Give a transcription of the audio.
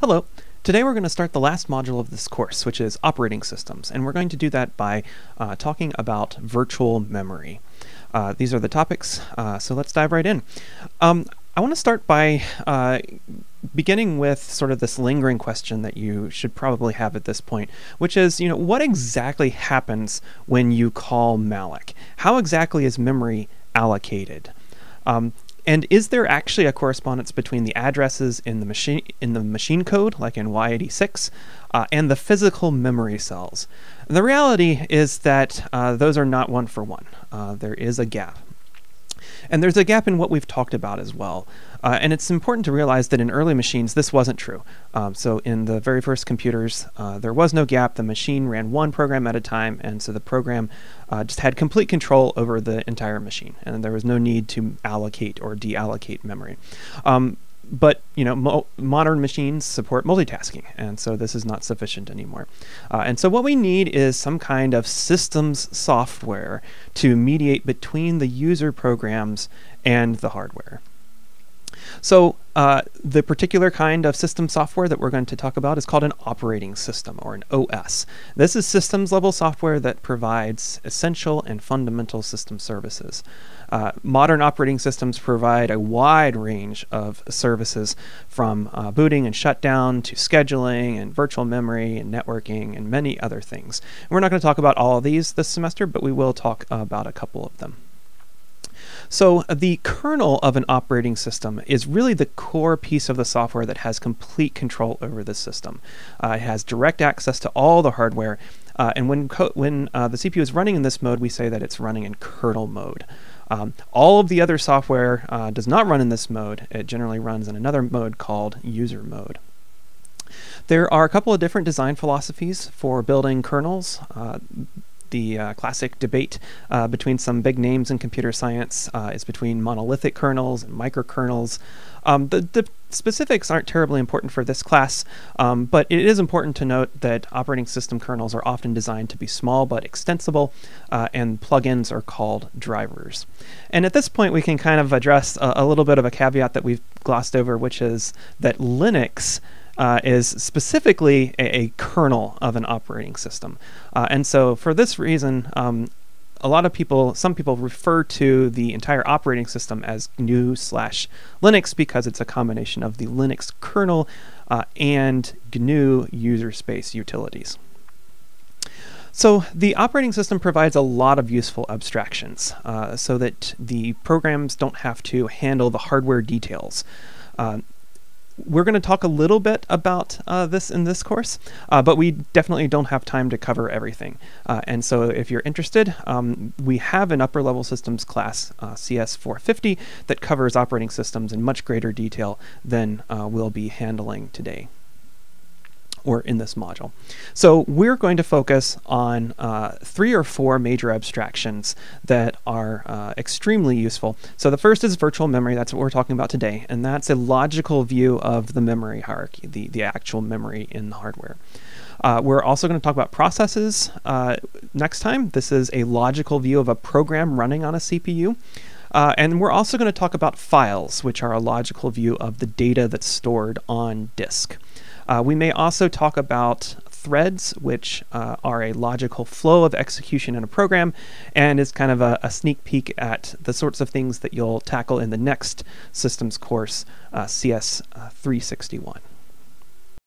Hello. Today we're going to start the last module of this course, which is operating systems, and we're going to do that by uh, talking about virtual memory. Uh, these are the topics, uh, so let's dive right in. Um, I want to start by uh, beginning with sort of this lingering question that you should probably have at this point, which is, you know, what exactly happens when you call malloc? How exactly is memory allocated? Um, and is there actually a correspondence between the addresses in the machine in the machine code, like in y86, uh, and the physical memory cells? The reality is that uh, those are not one for one. Uh, there is a gap. And there's a gap in what we've talked about as well. Uh, and it's important to realize that in early machines, this wasn't true. Um, so in the very first computers, uh, there was no gap. The machine ran one program at a time, and so the program uh, just had complete control over the entire machine, and there was no need to allocate or deallocate memory. Um, but you know, mo- modern machines support multitasking, and so this is not sufficient anymore. Uh, and so what we need is some kind of systems software to mediate between the user programs and the hardware. So uh, the particular kind of system software that we're going to talk about is called an operating system or an OS. This is systems level software that provides essential and fundamental system services. Uh, modern operating systems provide a wide range of services from uh, booting and shutdown to scheduling and virtual memory and networking and many other things. And we're not going to talk about all of these this semester, but we will talk about a couple of them. So the kernel of an operating system is really the core piece of the software that has complete control over the system. Uh, it has direct access to all the hardware, uh, and when when uh, the CPU is running in this mode, we say that it's running in kernel mode. Um, all of the other software uh, does not run in this mode. It generally runs in another mode called user mode. There are a couple of different design philosophies for building kernels. The uh, classic debate uh, between some big names in computer science uh, is between monolithic kernels and microkernels. Um, the, the, specifics aren't terribly important for this class, um, but it is important to note that operating system kernels are often designed to be small but extensible, uh, and plugins are called drivers. And at this point, we can kind of address a, a little bit of a caveat that we've glossed over, which is that Linux uh, is specifically a, a, kernel of an operating system. Uh, and so for this reason, um, a lot of people, some people refer to the entire operating system as GNU slash Linux because it's a combination of the Linux kernel uh, and GNU user space utilities. So the operating system provides a lot of useful abstractions uh, so that the programs don't have to handle the hardware details. Uh, we're going to talk a little bit about uh, this in this course, uh, but we definitely don't have time to cover everything. Uh, and so if you're interested, um, we have an upper level systems class, uh, CS450, that covers operating systems in much greater detail than uh, we'll be handling today or in this module. So we're going to focus on uh, three or four major abstractions that are uh, extremely useful. So the first is virtual memory. That's what we're talking about today. And that's a logical view of the memory hierarchy, the, the actual memory in the hardware. Uh, we're also going to talk about processes uh, next time. This is a logical view of a program running on a CPU. Uh, and we're also going to talk about files, which are a logical view of the data that's stored on disk. Uh, we may also talk about threads, which uh, are a logical flow of execution in a program, and is kind of a, a, sneak peek at the sorts of things that you'll tackle in the next systems course, uh, CS uh, 361.